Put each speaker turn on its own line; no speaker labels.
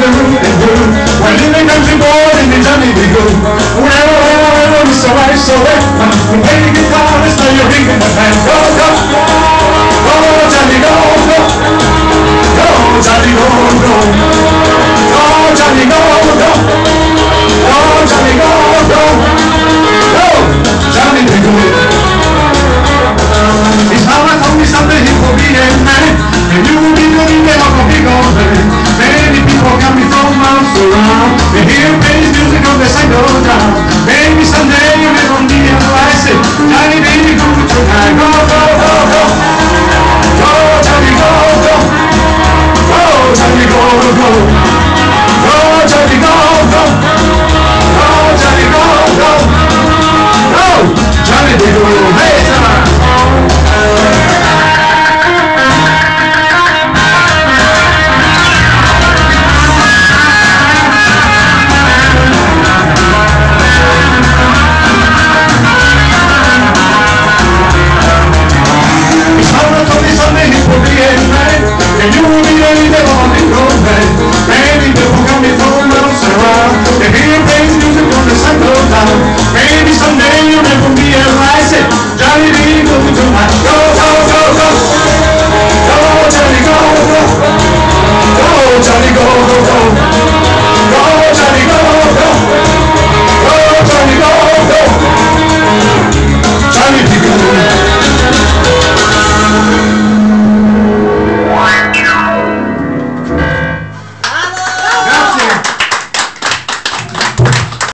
do, they do. When in the country boy, in the Johnny B. Goode. Well, well, well, it's alright, so well.